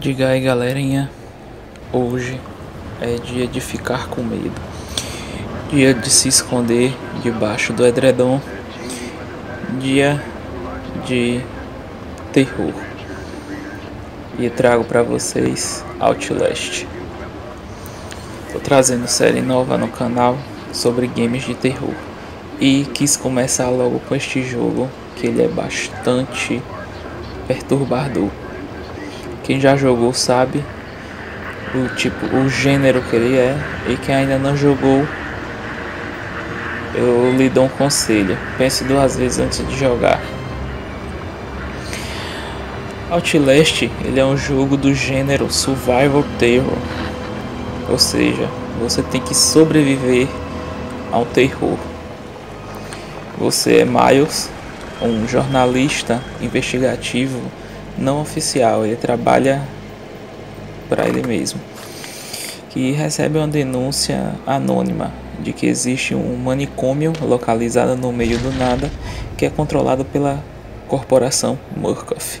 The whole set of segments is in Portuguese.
Diga aí galerinha, hoje é dia de ficar com medo, dia de se esconder debaixo do edredom, dia de terror. E trago para vocês Outlast. Tô trazendo série nova no canal sobre games de terror e quis começar logo com este jogo que ele é bastante perturbador. Quem já jogou sabe o tipo, o gênero que ele é e quem ainda não jogou eu lhe dou um conselho. Pense duas vezes antes de jogar. Outlast ele é um jogo do gênero Survival Terror, ou seja, você tem que sobreviver ao terror. Você é Miles, um jornalista investigativo não oficial, ele trabalha para ele mesmo, que recebe uma denúncia anônima de que existe um manicômio localizado no meio do nada que é controlado pela corporação Murkoff.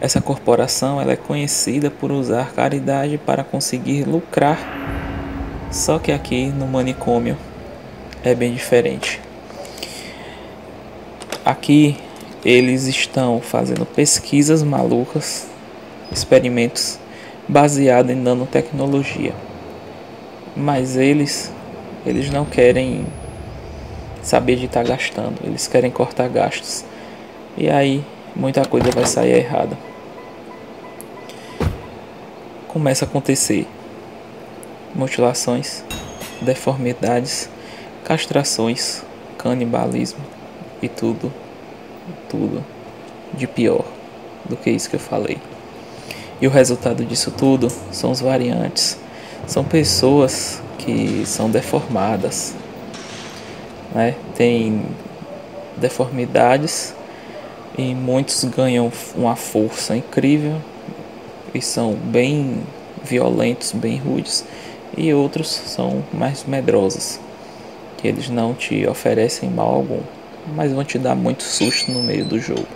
Essa corporação ela é conhecida por usar caridade para conseguir lucrar, só que aqui no manicômio é bem diferente. Aqui eles estão fazendo pesquisas malucas, experimentos baseados em nanotecnologia. Mas eles eles não querem saber de estar tá gastando, eles querem cortar gastos. E aí muita coisa vai sair errada. Começa a acontecer mutilações, deformidades, castrações, canibalismo e tudo tudo de pior do que isso que eu falei. E o resultado disso tudo são os variantes. São pessoas que são deformadas, né? Tem deformidades e muitos ganham uma força incrível e são bem violentos, bem rudes, e outros são mais medrosos, que eles não te oferecem mal algum mas vão te dar muito susto no meio do jogo.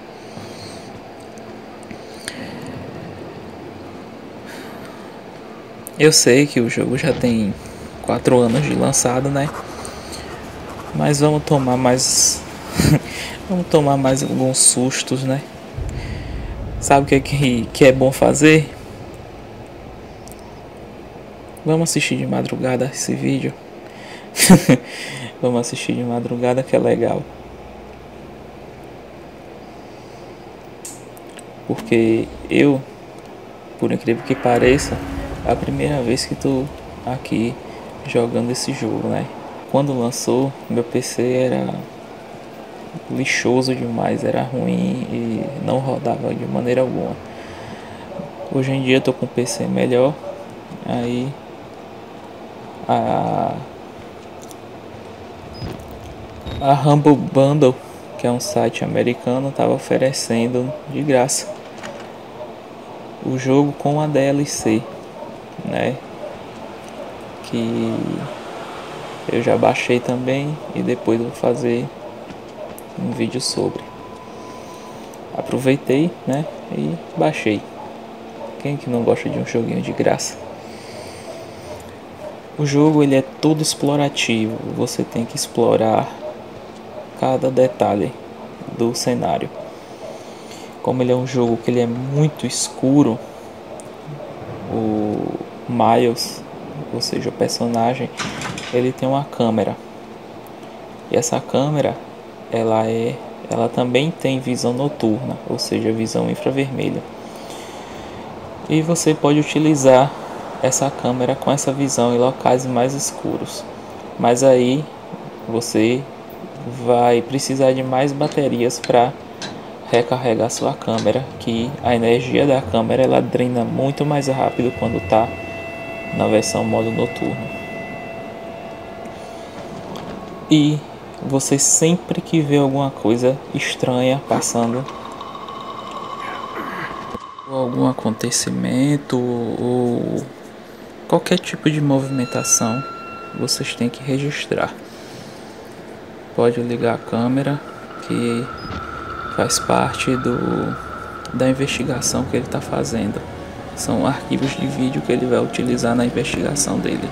Eu sei que o jogo já tem 4 anos de lançado, né? Mas vamos tomar mais. vamos tomar mais alguns sustos, né? Sabe o que é, que, que é bom fazer? Vamos assistir de madrugada esse vídeo. vamos assistir de madrugada que é legal. Porque eu, por incrível que pareça, é a primeira vez que tô aqui jogando esse jogo, né? Quando lançou, meu PC era lixoso demais, era ruim e não rodava de maneira alguma. Hoje em dia eu tô com um PC melhor, aí a a Humble Bundle que é um site americano, estava oferecendo de graça o jogo com a DLC, né? Que eu já baixei também e depois vou fazer um vídeo sobre. Aproveitei, né? E baixei. Quem que não gosta de um joguinho de graça? O jogo ele é todo explorativo. Você tem que explorar cada detalhe do cenário. Como ele é um jogo que ele é muito escuro, o Miles, ou seja, o personagem, ele tem uma câmera. E essa câmera, ela é, ela também tem visão noturna, ou seja, visão infravermelha. E você pode utilizar essa câmera com essa visão em locais mais escuros. Mas aí você vai precisar de mais baterias para recarregar sua câmera, que a energia da câmera ela drena muito mais rápido quando está na versão modo noturno. E você sempre que vê alguma coisa estranha passando algum acontecimento ou qualquer tipo de movimentação, vocês têm que registrar pode ligar a câmera que faz parte do, da investigação que ele está fazendo. São arquivos de vídeo que ele vai utilizar na investigação dele.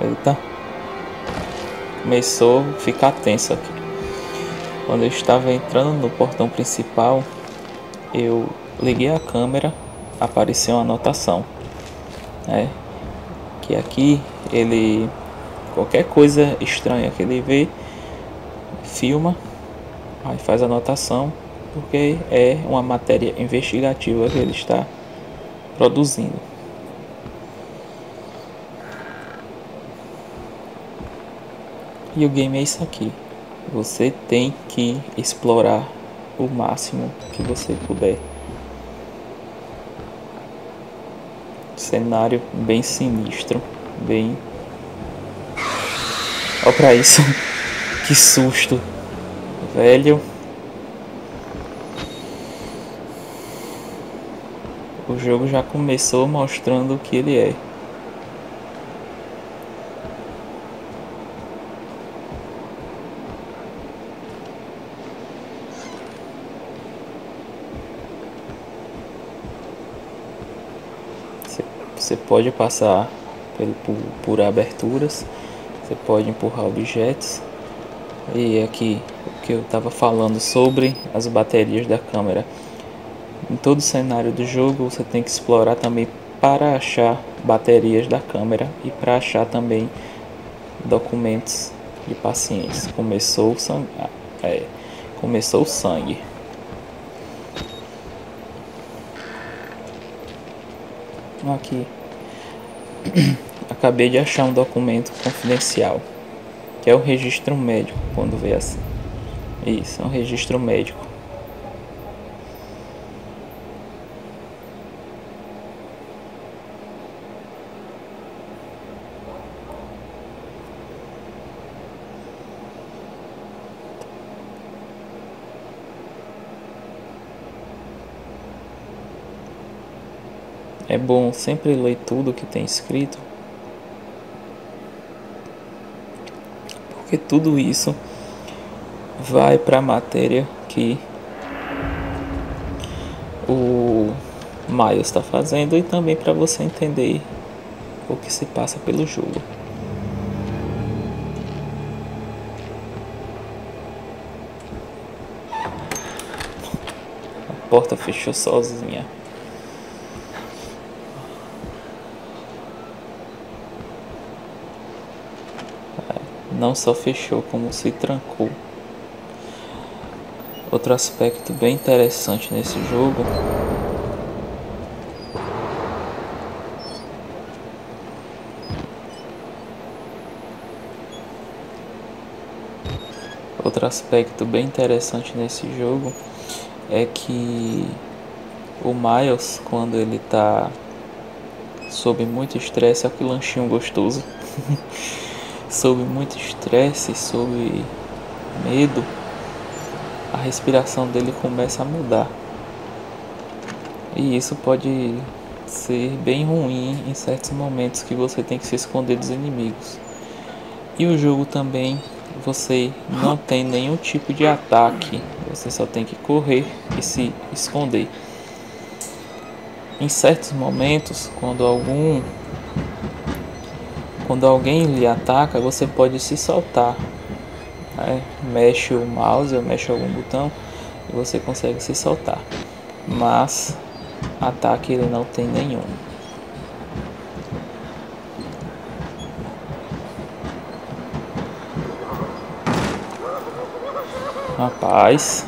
Eita. Começou a ficar tenso aqui. Quando eu estava entrando no portão principal, eu liguei a câmera, apareceu uma anotação. Né? Que aqui ele qualquer coisa estranha que ele vê, filma, aí faz anotação, porque é uma matéria investigativa que ele está produzindo. E o game é isso aqui. Você tem que explorar o máximo que você puder. Cenário bem sinistro, bem. Olha pra isso. Que susto. Velho. O jogo já começou mostrando o que ele é. Você pode passar por, por aberturas, você pode empurrar objetos. E aqui o que eu estava falando sobre as baterias da câmera. Em todo o cenário do jogo você tem que explorar também para achar baterias da câmera e para achar também documentos de pacientes. Começou o sangue. É, começou o sangue. Aqui. Acabei de achar um documento confidencial, que é o registro médico, quando vê assim. Isso, é um registro médico. É bom sempre ler tudo que tem escrito, porque tudo isso vai para a matéria que o Miles está fazendo e também para você entender o que se passa pelo jogo. A porta fechou sozinha. Não só fechou, como se trancou. Outro aspecto bem interessante nesse jogo Outro aspecto bem interessante nesse jogo é que o Miles, quando ele tá sob muito estresse, é aquele lanchinho gostoso. sob muito estresse, sob medo, a respiração dele começa a mudar. E isso pode ser bem ruim em certos momentos que você tem que se esconder dos inimigos. E o jogo também você não tem nenhum tipo de ataque, você só tem que correr e se esconder. Em certos momentos, quando algum quando alguém lhe ataca, você pode se soltar. Né? Mexe o mouse ou mexe algum botão e você consegue se soltar. Mas ataque ele não tem nenhum. Rapaz,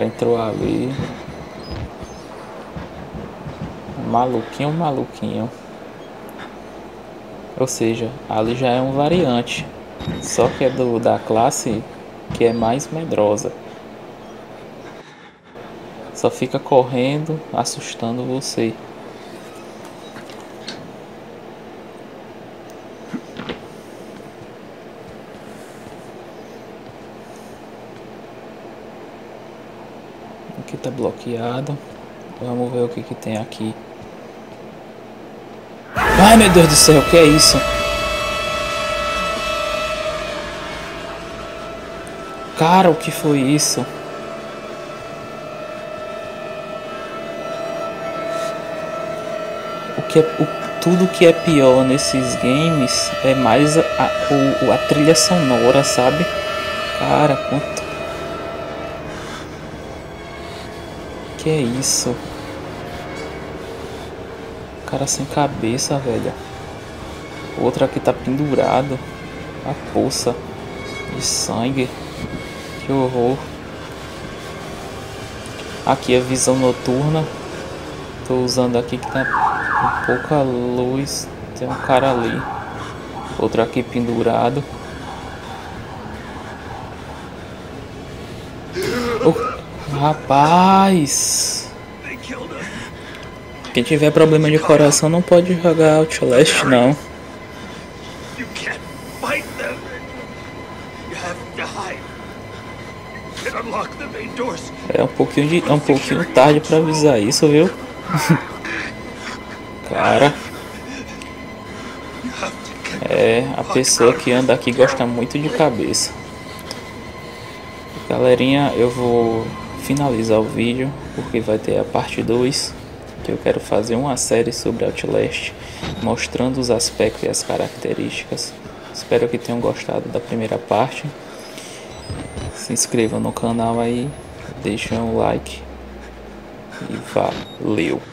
cara entrou ali. Maluquinho, maluquinho. Ou seja, ali já é um variante. Só que é do, da classe que é mais medrosa. Só fica correndo, assustando você. Vamos ver o que que tem aqui. Vai, meu Deus do céu, o que é isso? Cara, o que foi isso? O que é, o, tudo que é pior nesses games é mais a, a, a trilha sonora, sabe? Cara, quanto. Que é isso? Cara sem cabeça, velho. Outro aqui tá pendurado. A poça de sangue. Que horror. Aqui a visão noturna. Tô usando aqui que tá com pouca luz. Tem um cara ali. Outro aqui pendurado. Rapaz! Quem tiver problema de coração não pode jogar Outlast não. É um pouquinho de, é um pouquinho tarde para avisar isso, viu? Cara. É, a pessoa que anda aqui gosta muito de cabeça. Galerinha, eu vou finalizar o vídeo porque vai ter a parte 2 que eu quero fazer uma série sobre Outlast, mostrando os aspectos e as características. Espero que tenham gostado da primeira parte. Se inscrevam no canal aí, deixem um like e valeu!